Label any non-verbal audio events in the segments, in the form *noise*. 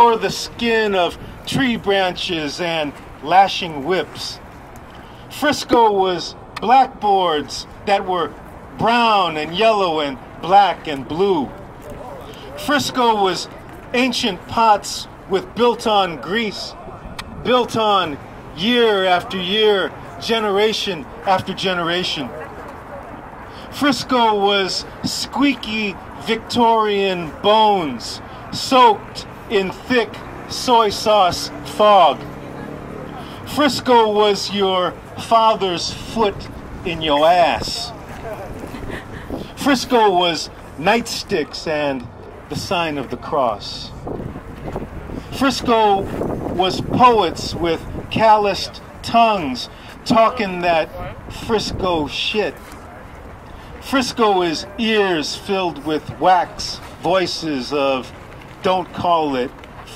or the skin of tree branches and lashing whips. Frisco was blackboards that were brown and yellow and black and blue. Frisco was ancient pots with built on grease, built on year after year, generation after generation. Frisco was squeaky Victorian bones soaked in thick soy sauce fog. Frisco was your father's foot in your ass. Frisco was nightsticks and the sign of the cross. Frisco was poets with calloused tongues talking that Frisco shit. Frisco is ears filled with wax voices of don't call it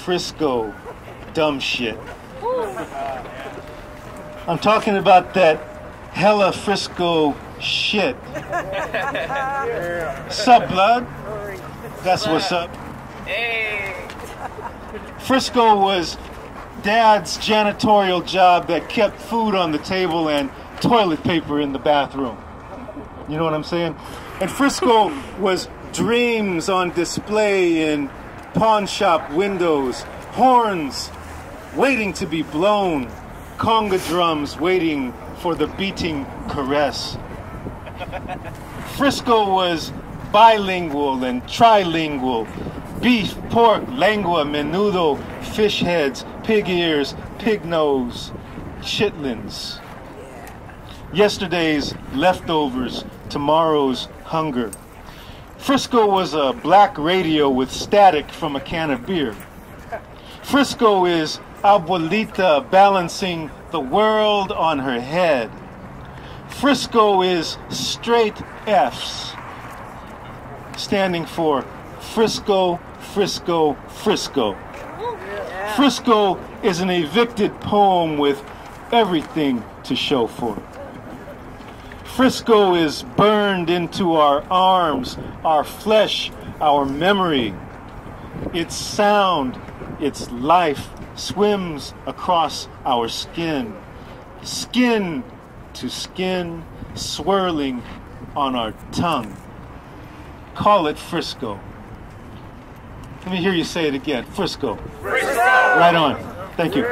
Frisco dumb shit. I'm talking about that hella Frisco shit. Sup, blood? That's what's up. Frisco was dad's janitorial job that kept food on the table and toilet paper in the bathroom. You know what I'm saying? And Frisco *laughs* was dreams on display in pawn shop windows, horns waiting to be blown, conga drums waiting for the beating caress. Frisco was bilingual and trilingual. Beef, pork, lengua, menudo, fish heads, pig ears, pig nose, chitlins. Yesterday's leftovers, tomorrow's hunger. Frisco was a black radio with static from a can of beer. Frisco is Abuelita balancing the world on her head. Frisco is straight F's, standing for Frisco, Frisco, Frisco. Frisco is an evicted poem with everything to show for it. Frisco is burned into our arms, our flesh, our memory. Its sound, its life swims across our skin, skin to skin, swirling on our tongue. Call it Frisco. Let me hear you say it again. Frisco. Frisco. Right on. Thank you.